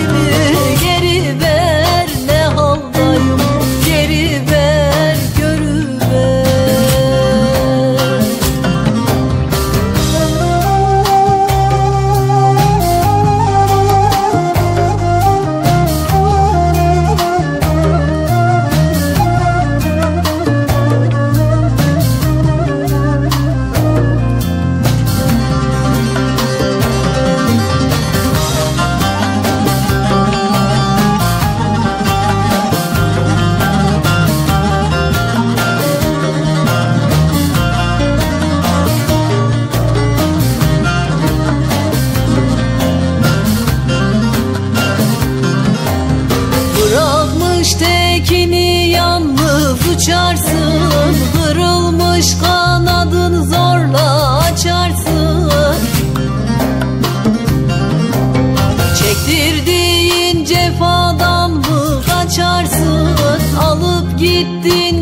gibi. Kırılmış tekini yalnız uçarsın. Kırılmış kanadın zorla açarsın. Çektirdiğin cefadan mı kaçarsın? Alıp gittin